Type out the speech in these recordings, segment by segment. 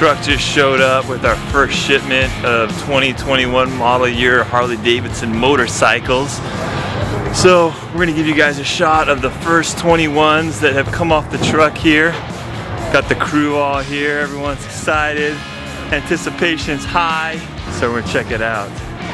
truck just showed up with our first shipment of 2021 model year Harley Davidson motorcycles. So we're gonna give you guys a shot of the first 21s that have come off the truck here. Got the crew all here, everyone's excited. Anticipation's high, so we're gonna check it out.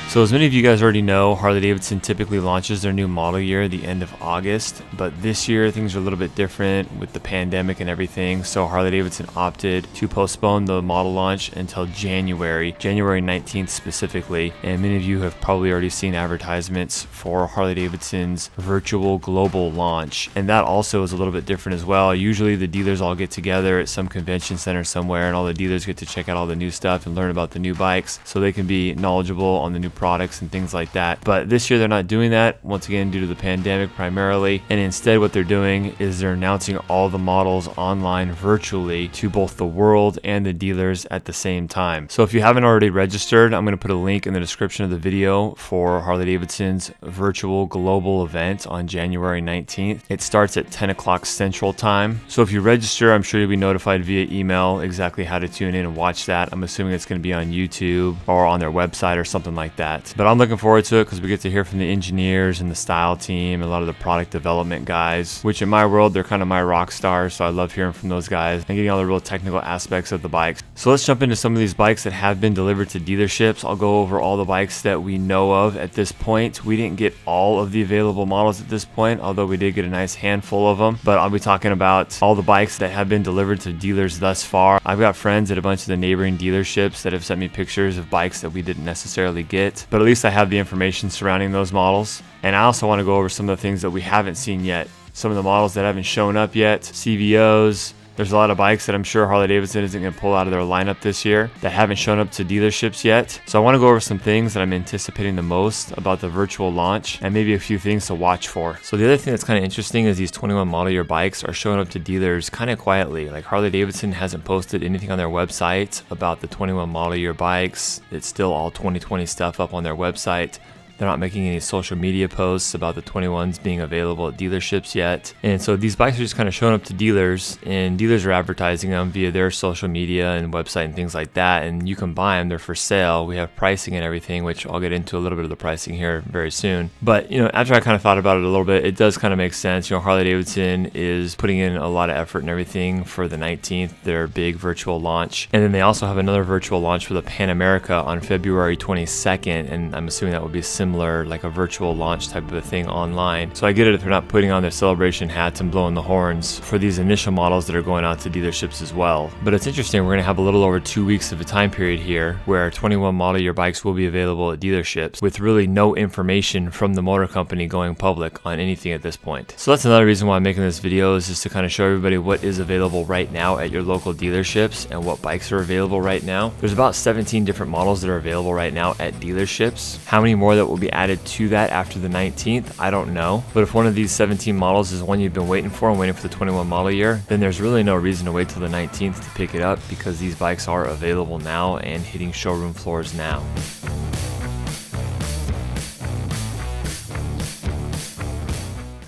So as many of you guys already know, Harley Davidson typically launches their new model year the end of August, but this year things are a little bit different with the pandemic and everything, so Harley Davidson opted to postpone the model launch until January, January 19th specifically, and many of you have probably already seen advertisements for Harley Davidson's virtual global launch, and that also is a little bit different as well. Usually the dealers all get together at some convention center somewhere and all the dealers get to check out all the new stuff and learn about the new bikes so they can be knowledgeable on the new products and things like that. But this year they're not doing that, once again, due to the pandemic primarily. And instead, what they're doing is they're announcing all the models online virtually to both the world and the dealers at the same time. So if you haven't already registered, I'm going to put a link in the description of the video for Harley Davidson's virtual global event on January 19th. It starts at 10 o'clock Central Time. So if you register, I'm sure you'll be notified via email exactly how to tune in and watch that. I'm assuming it's going to be on YouTube or on their website or something like that that. But I'm looking forward to it because we get to hear from the engineers and the style team, a lot of the product development guys, which in my world, they're kind of my rock stars. So I love hearing from those guys and getting all the real technical aspects of the bikes. So let's jump into some of these bikes that have been delivered to dealerships. I'll go over all the bikes that we know of at this point. We didn't get all of the available models at this point, although we did get a nice handful of them. But I'll be talking about all the bikes that have been delivered to dealers thus far. I've got friends at a bunch of the neighboring dealerships that have sent me pictures of bikes that we didn't necessarily get but at least I have the information surrounding those models. And I also want to go over some of the things that we haven't seen yet. Some of the models that haven't shown up yet, CVOs, there's a lot of bikes that I'm sure Harley Davidson isn't going to pull out of their lineup this year that haven't shown up to dealerships yet. So I want to go over some things that I'm anticipating the most about the virtual launch and maybe a few things to watch for. So the other thing that's kind of interesting is these 21 model year bikes are showing up to dealers kind of quietly. Like Harley Davidson hasn't posted anything on their website about the 21 model year bikes. It's still all 2020 stuff up on their website. They're not making any social media posts about the 21s being available at dealerships yet. And so these bikes are just kind of showing up to dealers, and dealers are advertising them via their social media and website and things like that. And you can buy them, they're for sale. We have pricing and everything, which I'll get into a little bit of the pricing here very soon. But, you know, after I kind of thought about it a little bit, it does kind of make sense. You know, Harley Davidson is putting in a lot of effort and everything for the 19th, their big virtual launch. And then they also have another virtual launch for the Pan America on February 22nd. And I'm assuming that will be similar similar, like a virtual launch type of a thing online. So I get it if they're not putting on their celebration hats and blowing the horns for these initial models that are going out to dealerships as well. But it's interesting, we're going to have a little over two weeks of a time period here where 21 model year bikes will be available at dealerships with really no information from the motor company going public on anything at this point. So that's another reason why I'm making this video is just to kind of show everybody what is available right now at your local dealerships and what bikes are available right now. There's about 17 different models that are available right now at dealerships. How many more that will be added to that after the 19th, I don't know. But if one of these 17 models is one you've been waiting for and waiting for the 21 model year, then there's really no reason to wait till the 19th to pick it up because these bikes are available now and hitting showroom floors now.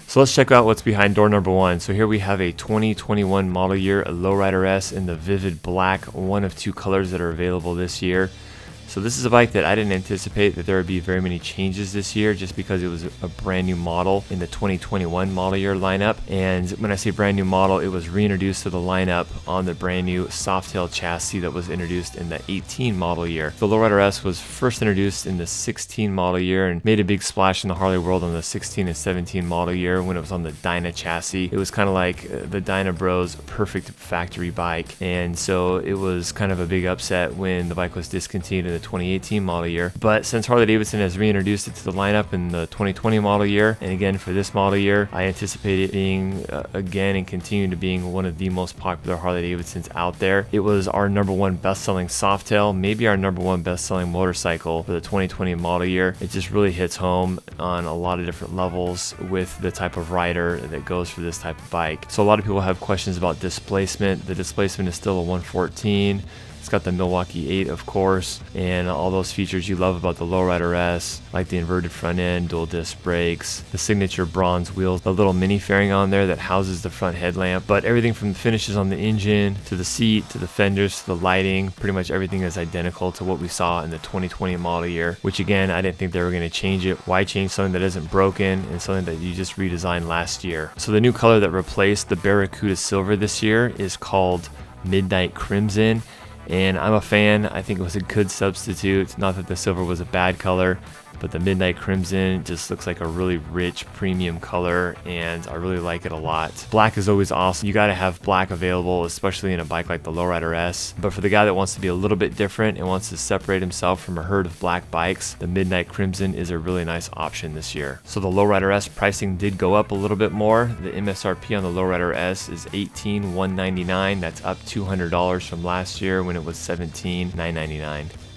So let's check out what's behind door number one. So here we have a 2021 model year, a Lowrider S in the vivid black, one of two colors that are available this year. So this is a bike that I didn't anticipate that there would be very many changes this year just because it was a brand new model in the 2021 model year lineup. And when I say brand new model, it was reintroduced to the lineup on the brand new Softail chassis that was introduced in the 18 model year. The Lowrider S was first introduced in the 16 model year and made a big splash in the Harley world on the 16 and 17 model year when it was on the Dyna chassis. It was kind of like uh, the Dyna Bros perfect factory bike. And so it was kind of a big upset when the bike was discontinued in the 2018 model year. But since Harley Davidson has reintroduced it to the lineup in the 2020 model year, and again for this model year, I anticipate it being uh, again and continuing to being one of the most popular Harley Davidsons out there. It was our number one best-selling Softail, maybe our number one best-selling motorcycle for the 2020 model year. It just really hits home on a lot of different levels with the type of rider that goes for this type of bike. So a lot of people have questions about displacement. The displacement is still a 114. It's got the Milwaukee 8, of course, and all those features you love about the Lowrider S, like the inverted front end, dual disc brakes, the signature bronze wheels, the little mini fairing on there that houses the front headlamp, but everything from the finishes on the engine, to the seat, to the fenders, to the lighting, pretty much everything is identical to what we saw in the 2020 model year, which again, I didn't think they were going to change it. Why change something that isn't broken and something that you just redesigned last year? So the new color that replaced the Barracuda Silver this year is called Midnight Crimson and I'm a fan. I think it was a good substitute. Not that the silver was a bad color, but the Midnight Crimson just looks like a really rich premium color and I really like it a lot. Black is always awesome. You gotta have black available, especially in a bike like the Lowrider S. But for the guy that wants to be a little bit different and wants to separate himself from a herd of black bikes, the Midnight Crimson is a really nice option this year. So the Lowrider S pricing did go up a little bit more. The MSRP on the Lowrider S is 18,199. That's up $200 from last year when it was $17,999.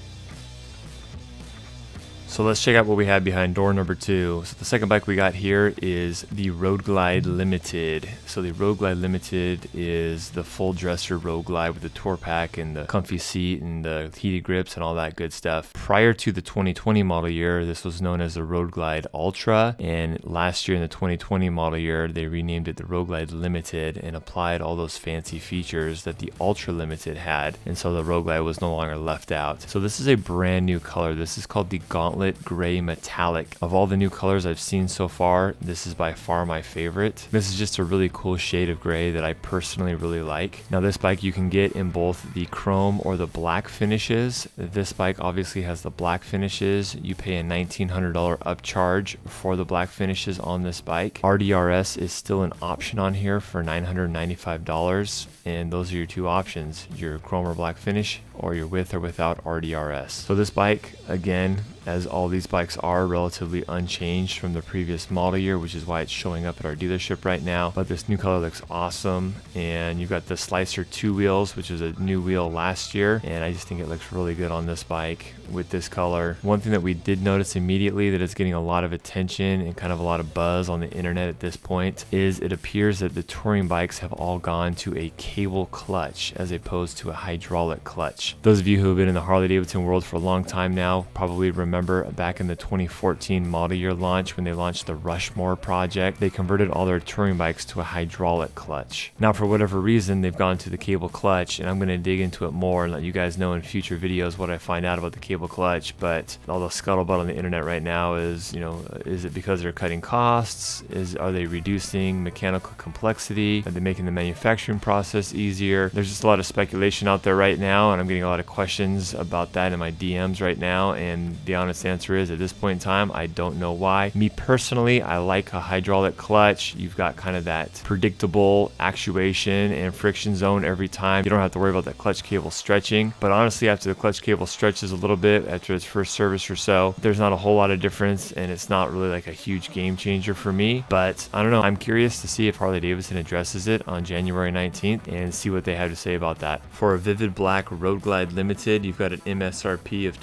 So let's check out what we have behind door number two. So the second bike we got here is the Road Glide Limited. So the Road Glide Limited is the full dresser Road Glide with the tour pack and the comfy seat and the heated grips and all that good stuff. Prior to the 2020 model year, this was known as the Road Glide Ultra. And last year in the 2020 model year, they renamed it the Road Glide Limited and applied all those fancy features that the Ultra Limited had. And so the Road Glide was no longer left out. So this is a brand new color. This is called the Gauntlet Gauntlet Gray Metallic. Of all the new colors I've seen so far, this is by far my favorite. This is just a really cool shade of gray that I personally really like. Now this bike you can get in both the chrome or the black finishes. This bike obviously has the black finishes. You pay a $1,900 upcharge for the black finishes on this bike. RDRS is still an option on here for $995 and those are your two options, your chrome or black finish or your with or without RDRS. So this bike, again, as all these bikes are relatively unchanged from the previous model year, which is why it's showing up at our dealership right now. But this new color looks awesome. And you've got the Slicer two wheels, which is a new wheel last year. And I just think it looks really good on this bike with this color. One thing that we did notice immediately that is getting a lot of attention and kind of a lot of buzz on the internet at this point is it appears that the touring bikes have all gone to a cable clutch as opposed to a hydraulic clutch. Those of you who have been in the Harley Davidson world for a long time now probably remember back in the 2014 model year launch when they launched the Rushmore project, they converted all their touring bikes to a hydraulic clutch. Now for whatever reason they've gone to the cable clutch and I'm going to dig into it more and let you guys know in future videos what I find out about the cable clutch but all the scuttlebutt on the internet right now is you know is it because they're cutting costs? Is are they reducing mechanical complexity? Are they making the manufacturing process easier? There's just a lot of speculation out there right now and I'm getting a lot of questions about that in my DMs right now and the honest answer is at this point in time I don't know why me personally I like a hydraulic clutch you've got kind of that predictable actuation and friction zone every time you don't have to worry about that clutch cable stretching but honestly after the clutch cable stretches a little bit after its first service or so. There's not a whole lot of difference and it's not really like a huge game changer for me, but I don't know. I'm curious to see if Harley Davidson addresses it on January 19th and see what they have to say about that. For a Vivid Black Road Glide Limited, you've got an MSRP of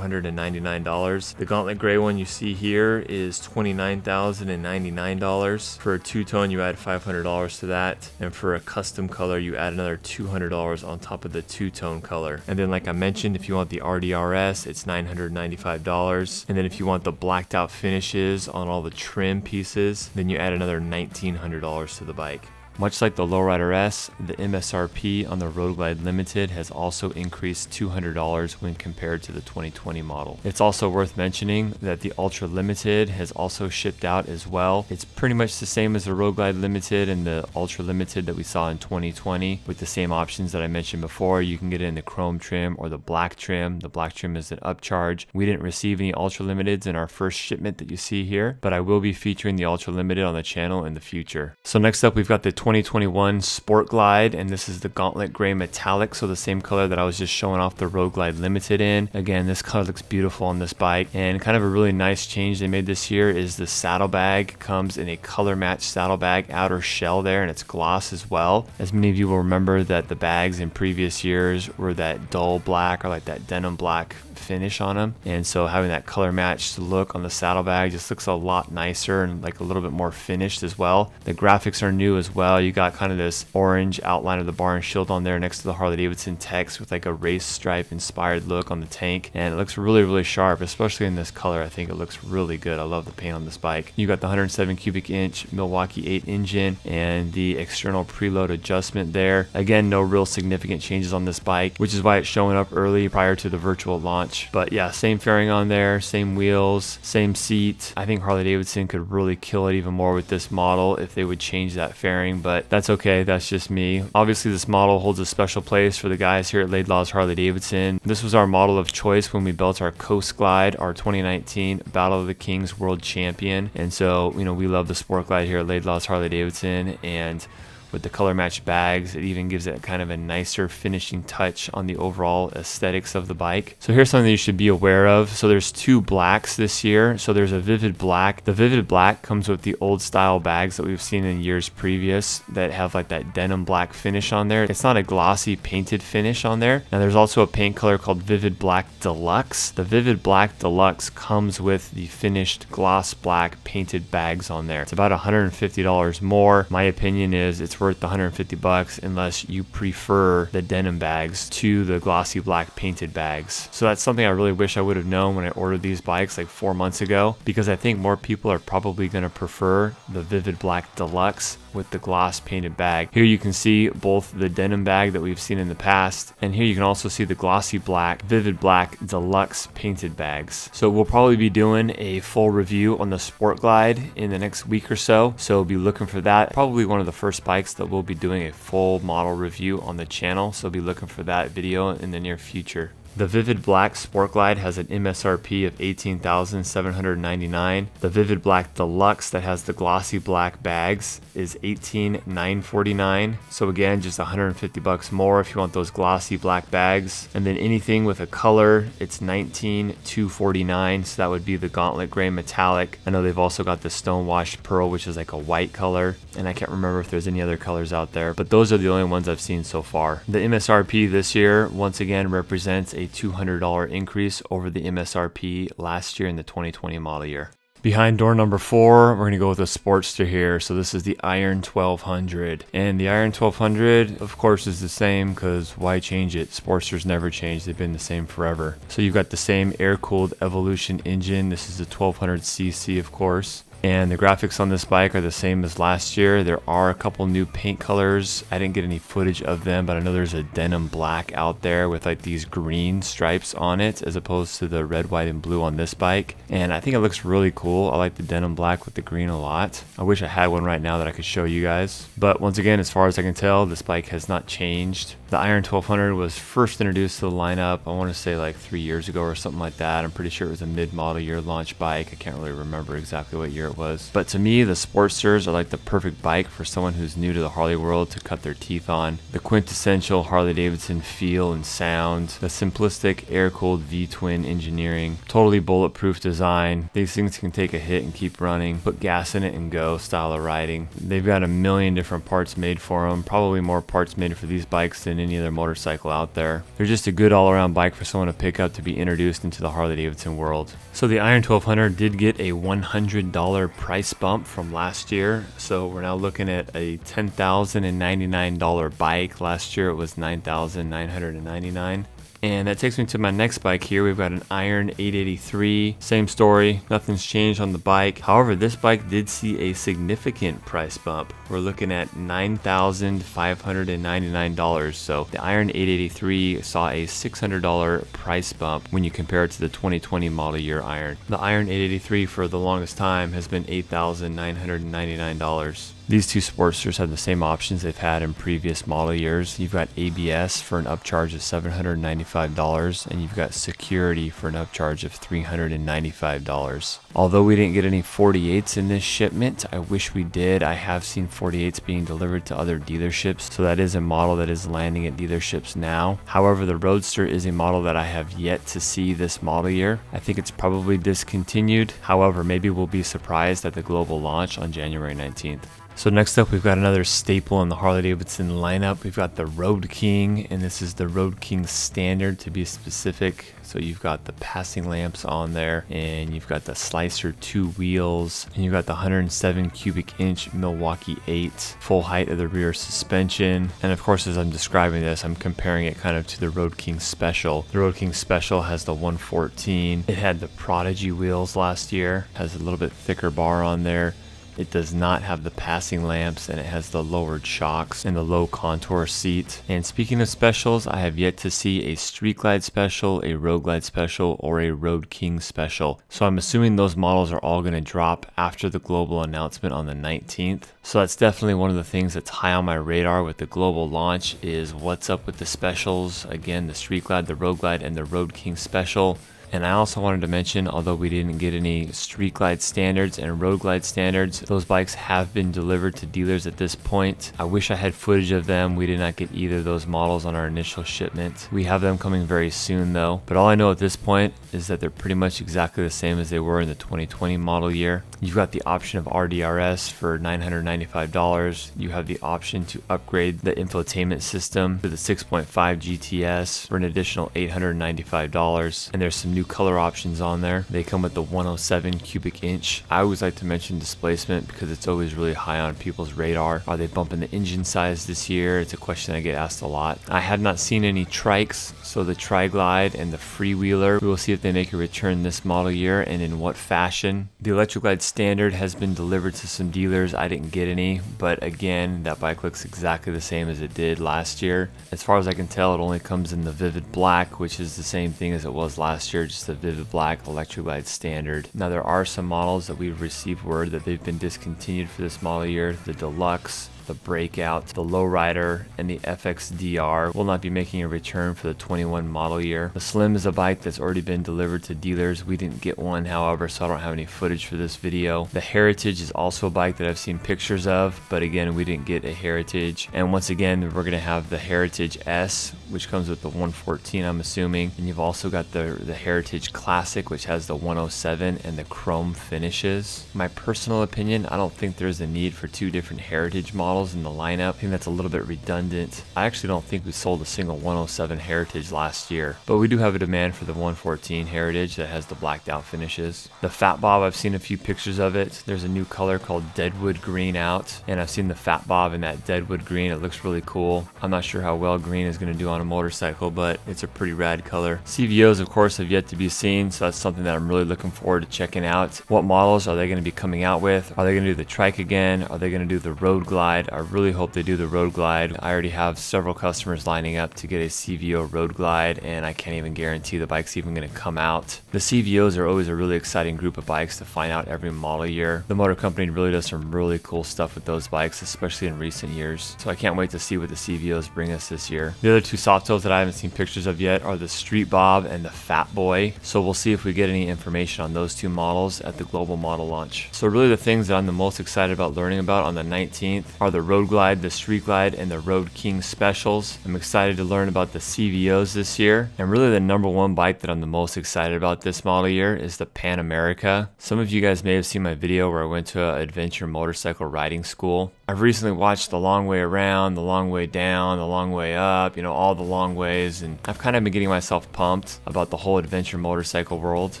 $28,499. The Gauntlet Gray one you see here is $29,099. For a two-tone, you add $500 to that. And for a custom color, you add another $200 on top of the two-tone color. And then like I mentioned, if you want the RDRS, it's $995. And then if you want the blacked out finishes on all the trim pieces, then you add another $1,900 to the bike. Much like the Lowrider S, the MSRP on the Road Glide Limited has also increased $200 when compared to the 2020 model. It's also worth mentioning that the Ultra Limited has also shipped out as well. It's pretty much the same as the Road Glide Limited and the Ultra Limited that we saw in 2020 with the same options that I mentioned before. You can get it in the chrome trim or the black trim. The black trim is an upcharge. We didn't receive any Ultra Limiteds in our first shipment that you see here, but I will be featuring the Ultra Limited on the channel in the future. So next up we've got the 2021 Sport Glide, and this is the Gauntlet Gray Metallic, so the same color that I was just showing off the Road Glide Limited in. Again, this color looks beautiful on this bike, and kind of a really nice change they made this year is the saddlebag comes in a color match saddlebag outer shell there, and it's gloss as well. As many of you will remember that the bags in previous years were that dull black or like that denim black finish on them. And so having that color matched look on the saddlebag just looks a lot nicer and like a little bit more finished as well. The graphics are new as well. You got kind of this orange outline of the bar and shield on there next to the Harley Davidson text with like a race stripe inspired look on the tank. And it looks really, really sharp, especially in this color. I think it looks really good. I love the paint on this bike. You got the 107 cubic inch Milwaukee 8 engine and the external preload adjustment there. Again, no real significant changes on this bike, which is why it's showing up early prior to the virtual launch. But yeah, same fairing on there, same wheels, same seat. I think Harley Davidson could really kill it even more with this model if they would change that fairing, but that's okay. That's just me. Obviously, this model holds a special place for the guys here at Laidlaw's Harley Davidson. This was our model of choice when we built our Coast Glide, our 2019 Battle of the Kings World Champion. And so, you know, we love the Sport Glide here at Laidlaw's Harley Davidson and with the color match bags. It even gives it kind of a nicer finishing touch on the overall aesthetics of the bike. So here's something you should be aware of. So there's two blacks this year. So there's a vivid black. The vivid black comes with the old style bags that we've seen in years previous that have like that denim black finish on there. It's not a glossy painted finish on there. Now there's also a paint color called Vivid Black Deluxe. The Vivid Black Deluxe comes with the finished gloss black painted bags on there. It's about $150 more. My opinion is it's worth the 150 bucks unless you prefer the denim bags to the glossy black painted bags. So that's something I really wish I would have known when I ordered these bikes like four months ago because I think more people are probably going to prefer the Vivid Black Deluxe with the gloss painted bag. Here you can see both the denim bag that we've seen in the past, and here you can also see the glossy black, vivid black deluxe painted bags. So we'll probably be doing a full review on the Sport Glide in the next week or so. So be looking for that. Probably one of the first bikes that we'll be doing a full model review on the channel. So be looking for that video in the near future. The Vivid Black Sport Glide has an MSRP of 18,799. The Vivid Black Deluxe that has the glossy black bags is 18,949. So again, just 150 bucks more if you want those glossy black bags. And then anything with a color, it's 19,249. So that would be the Gauntlet Gray Metallic. I know they've also got the Stone Washed Pearl, which is like a white color. And I can't remember if there's any other colors out there, but those are the only ones I've seen so far. The MSRP this year, once again, represents a $200 increase over the MSRP last year in the 2020 model year. Behind door number four, we're going to go with a Sportster here. So this is the Iron 1200. And the Iron 1200, of course, is the same because why change it? Sportsters never change. They've been the same forever. So you've got the same air-cooled Evolution engine. This is the 1200cc, of course and the graphics on this bike are the same as last year. There are a couple new paint colors. I didn't get any footage of them, but I know there's a denim black out there with like these green stripes on it as opposed to the red, white, and blue on this bike. And I think it looks really cool. I like the denim black with the green a lot. I wish I had one right now that I could show you guys. But once again, as far as I can tell, this bike has not changed. The Iron 1200 was first introduced to the lineup, I want to say like three years ago or something like that. I'm pretty sure it was a mid-model year launch bike. I can't really remember exactly what year it was. But to me, the Sportsters are like the perfect bike for someone who's new to the Harley world to cut their teeth on. The quintessential Harley Davidson feel and sound, the simplistic air-cooled V-twin engineering, totally bulletproof design. These things can take a hit and keep running, put gas in it and go style of riding. They've got a million different parts made for them, probably more parts made for these bikes than any other motorcycle out there. They're just a good all-around bike for someone to pick up to be introduced into the Harley Davidson world. So the Iron 1200 did get a $100 price bump from last year. So we're now looking at a $10,099 bike. Last year it was $9,999. And that takes me to my next bike here. We've got an Iron 883. Same story, nothing's changed on the bike. However, this bike did see a significant price bump. We're looking at $9,599. So the Iron 883 saw a $600 price bump when you compare it to the 2020 model year Iron. The Iron 883 for the longest time has been $8,999. These two Sportsters have the same options they've had in previous model years. You've got ABS for an upcharge of $795 and you've got security for an upcharge of $395. Although we didn't get any 48s in this shipment, I wish we did. I have seen 48s being delivered to other dealerships, so that is a model that is landing at dealerships now. However, the Roadster is a model that I have yet to see this model year. I think it's probably discontinued. However, maybe we'll be surprised at the global launch on January 19th. So next up, we've got another staple in the Harley-Davidson lineup. We've got the Road King, and this is the Road King Standard to be specific. So you've got the passing lamps on there, and you've got the Slicer two wheels, and you've got the 107 cubic inch Milwaukee 8 full height of the rear suspension. And of course, as I'm describing this, I'm comparing it kind of to the Road King Special. The Road King Special has the 114. It had the Prodigy wheels last year, has a little bit thicker bar on there. It does not have the passing lamps and it has the lowered shocks and the low contour seat. And speaking of specials, I have yet to see a Street Glide special, a Road Glide special, or a Road King special. So I'm assuming those models are all going to drop after the global announcement on the 19th. So that's definitely one of the things that's high on my radar with the global launch is what's up with the specials. Again, the Street Glide, the Road Glide, and the Road King special. And I also wanted to mention, although we didn't get any Street Glide standards and Road Glide standards, those bikes have been delivered to dealers at this point. I wish I had footage of them. We did not get either of those models on our initial shipment. We have them coming very soon though. But all I know at this point is that they're pretty much exactly the same as they were in the 2020 model year. You've got the option of RDRS for $995. You have the option to upgrade the infotainment system to the 6.5 GTS for an additional $895. And there's some new color options on there. They come with the 107 cubic inch. I always like to mention displacement because it's always really high on people's radar. Are they bumping the engine size this year? It's a question I get asked a lot. I have not seen any trikes, so the Tri-Glide and the Freewheeler, we will see if they make a return this model year and in what fashion. The Electric Glide Standard has been delivered to some dealers. I didn't get any, but again, that bike looks exactly the same as it did last year. As far as I can tell, it only comes in the Vivid Black, which is the same thing as it was last year just the Vivid Black Electric Glide Standard. Now there are some models that we've received word that they've been discontinued for this model year. The Deluxe, the Breakout, the Lowrider, and the FXDR will not be making a return for the 21 model year. The Slim is a bike that's already been delivered to dealers. We didn't get one, however, so I don't have any footage for this video. The Heritage is also a bike that I've seen pictures of, but again, we didn't get a Heritage. And once again, we're to have the Heritage S, which comes with the 114, I'm assuming. And you've also got the, the Heritage Classic, which has the 107 and the chrome finishes. My personal opinion, I don't think there's a need for two different Heritage models in the lineup. I think that's a little bit redundant. I actually don't think we sold a single 107 Heritage last year, but we do have a demand for the 114 Heritage that has the blacked out finishes. The Fat Bob, I've seen a few pictures of it. There's a new color called Deadwood Green out, and I've seen the Fat Bob in that Deadwood Green. It looks really cool. I'm not sure how well green is going to do on a motorcycle, but it's a pretty rad color. CVOs, of course, have yet to be seen, so that's something that I'm really looking forward to checking out. What models are they going to be coming out with? Are they going to do the trike again? Are they going to do the road glide? I really hope they do the road glide. I already have several customers lining up to get a CVO road glide and I can't even guarantee the bike's even going to come out. The CVOs are always a really exciting group of bikes to find out every model year. The motor company really does some really cool stuff with those bikes, especially in recent years. So I can't wait to see what the CVOs bring us this year. The other two Softails that I haven't seen pictures of yet are the Street Bob and the Fat Boy. So we'll see if we get any information on those two models at the global model launch. So really the things that I'm the most excited about learning about on the 19th are the Road Glide, the Street Glide, and the Road King specials. I'm excited to learn about the CVOs this year. And really the number one bike that I'm the most excited about this model year is the Pan America. Some of you guys may have seen my video where I went to an adventure motorcycle riding school. I've recently watched The Long Way Around, The Long Way Down, The Long Way Up, you know, all the long ways, and I've kind of been getting myself pumped about the whole adventure motorcycle world.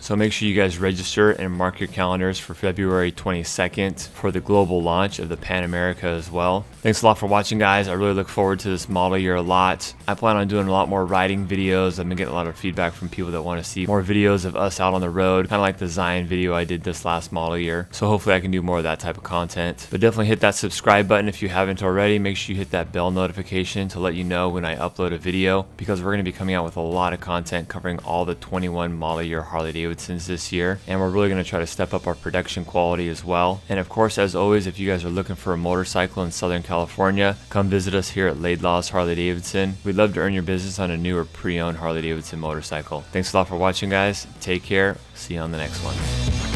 So make sure you guys register and mark your calendars for February 22nd for the global launch of the Pan America as well. Thanks a lot for watching, guys. I really look forward to this model year a lot. I plan on doing a lot more riding videos. I've been getting a lot of feedback from people that want to see more videos of us out on the road, kind of like the Zion video I did this last model year. So hopefully I can do more of that type of content. But definitely hit that subscribe button if you haven't already. Make sure you hit that bell notification to let you know when I upload a video because we're going to be coming out with a lot of content covering all the 21 model year Harley Davidsons this year. And we're really going to try to step up our production quality as well. And of course, as always, if you guys are looking for a motorcycle in Southern California, come visit us here at Laidlaw's Harley Davidson. We'd love to earn your business on a new or pre-owned Harley Davidson motorcycle. Thanks a lot for watching, guys. Take care. See you on the next one.